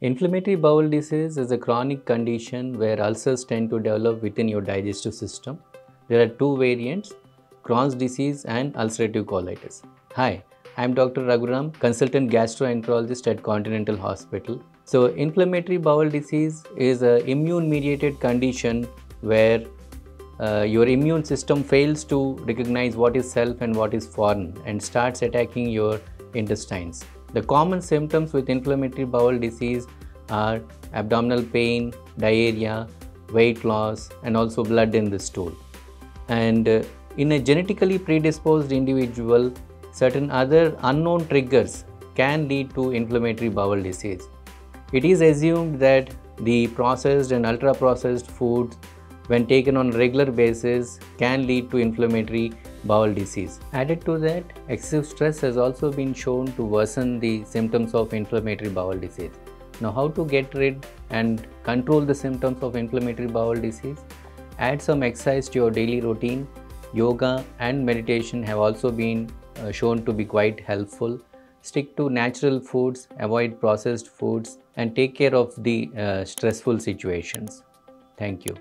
Inflammatory bowel disease is a chronic condition where ulcers tend to develop within your digestive system. There are two variants Crohn's disease and ulcerative colitis. Hi, I am Dr. Raghuram, consultant gastroenterologist at Continental Hospital. So, inflammatory bowel disease is an immune mediated condition where uh, your immune system fails to recognize what is self and what is foreign and starts attacking your intestines. The common symptoms with inflammatory bowel disease are abdominal pain, diarrhea, weight loss, and also blood in the stool. And uh, in a genetically predisposed individual, certain other unknown triggers can lead to inflammatory bowel disease. It is assumed that the processed and ultra processed foods when taken on a regular basis can lead to inflammatory bowel disease. Added to that, excessive stress has also been shown to worsen the symptoms of inflammatory bowel disease. Now, how to get rid and control the symptoms of inflammatory bowel disease? Add some exercise to your daily routine. Yoga and meditation have also been uh, shown to be quite helpful. Stick to natural foods, avoid processed foods, and take care of the uh, stressful situations. Thank you.